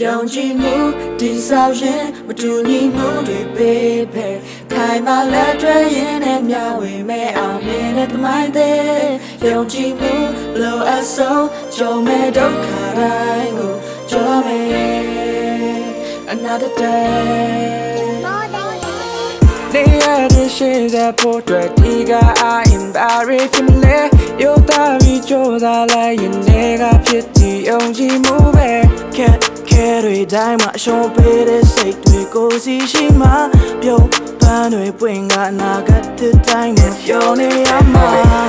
ယုံကြည်မှုဒီဆောင်ရင်မတူညီမှုတွေပေးပဲခိုင်မာလက်တွဲရင်နဲ့မျှဝေမဲ့အောင်မြင်တဲ့သမိုင်းသေးယုံကြည်မှုလိုအပ်ဆုံးကြုံမဲ့ဒုက္ခတိုင်းကိုကြော်မယ် another day နေရတဲ့ရှေ့ကပေါ်ထွက်ဒီကအင်ဘာရီဖြစ်လေယောသားပြီးကြိုးစားလိုက်ရင်နေကဖြစ်ဒီယုံကြည်မှုပဲခက် ခဲတွေတိုင်းမှာရှုံးပေးတဲ့စိတ်တွေကိုစီရှိမှပြုံး ပန်းတွေပွင့်ကအနာဂတ်တဲ့တိုင်းမှာပြောနေရမှာ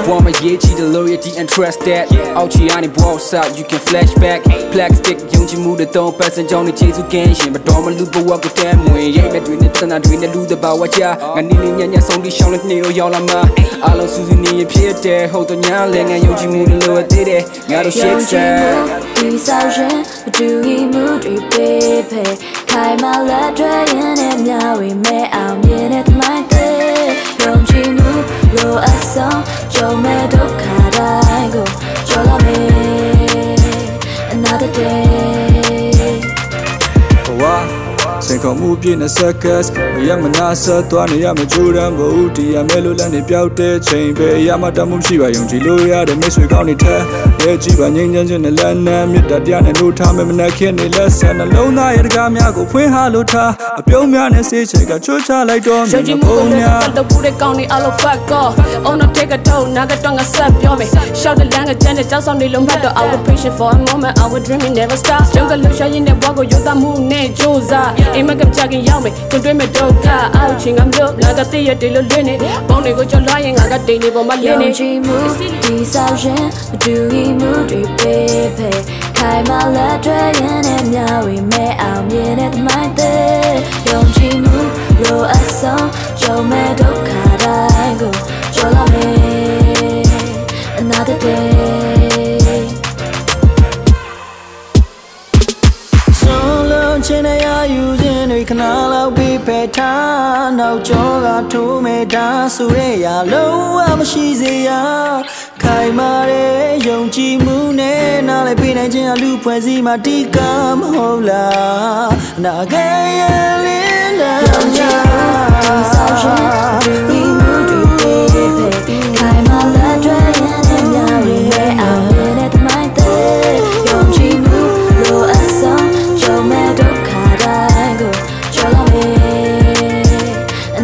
Want my year cheat the loyalty and trust that Out here on the balls out you can flashback Plastic ယုံကြည်မှုတဲ့တော့ person ကြောင့်နေချေစုကင်းရှင်မတော်မလူဘဝကိုတမ်းမွေရိတ်မဲ့တွေနဲ့တနာတွေနဲ့လူတဘာဝချငါနေနေညံ့ညံ့ဆုံးပြီးရှောင်းလက်နေတော့ရောက်လာမှာအားလုံးစူးစူးနေရဖြစ်တယ်ဟုတ်တော့ညာလည်းငါယုံကြည်မှုတွေလိုအပ်သေးတယ်ငါတို့ shake ချင် set ဒီဆောင်ရင်မတူညီမှုတွေပေးပဲခိုင်မာလက်တွဲ စင်ကုန်မှုပြည့်နဲ့ circus မရမနာဆက်သွားနေရမကြိုးရမ်းဘူးဒီရမဲလို့လမ်းနေပြောက်တဲ့ချိန်ပဲရမတမှုရှိပါယုံကြည်လို့ရတဲ့မိတ်ဆွေကောင်းနေထက်ရဲ့ကြည့်ပါငင်းငင်းချင်းနဲ့လက်နမ်းမြတ်တပြနဲ့လို့ထားမယ်မနှက်ခင်းနေလက်ဆန်နှလုံးသားရဲ့တကားများကိုဖွင့်ဟာလို့ထားအပြုံးများနဲ့ဆေးချက်ကချိုးချလိုက်တော့ရုပ်ကြီးမှုကုန်တဲ့ပတ်တော့ဘူးတဲ့ကောင်းနေအလို fuck off on the take a toe နာကတော့ငါဆက်ပြောမယ် shout the lang ကျန်တဲ့ကြောက်ဆောင်နေလုံးဘတ်တော့ I will patient for a moment I will dreaming never stop ကျုံကလူရှာရင်တဲ့ဘွားကိုယူသားမှုနဲ့ကြိုးစားအိမ်မကကြခင်ရောက်မယ်တွင်တွင်မဲ့ဒုက္ခအောက်ချင်းကမျိုးလာကတည့်ရတေလို့လွင်းနေပေါင်းတွေကိုကြော်လွှားရင်ငါကတိန်နေပေါ်မှာလယုံင်းနေကြည်မှုဒီဆောင်ရင်မတူညီမှုတွေပေးပဲခိုင်မာလက်တွဲရင်နဲ့မျှဝေမဲ့အောင်မြင်တဲ့သမိုင်းသေးယုံကြည်မှုလိုအပ်ဆုံးကြုံမဲ့ဒုက္ခတိုင်းကိုကြော်လာမယ် another day ဆုံးလုံးချင်းနဲ့ရယူ ခြင်းတွေခဏလောက်ပြီးဖယ်ထားနောက်ကျောကထိုးမဲ့ဒါဆိုရဲရလုံးဝမရှိစေရခိုင်မာတဲ့ယုံကြည်မှုနဲ့နားလည်းပေးနိုင်ခြင်းအလူဖွဲ့စည်းမှာတိကမဟုတ်လားနာခဲရလင်းလာကြဆောင်ရင်ဒီမှုတွေပေးပဲခို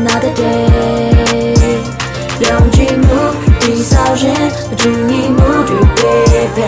another day ပြောင်းကြည့်မှုဒီဆောင်ရင်မတူညီမှုတွေ baby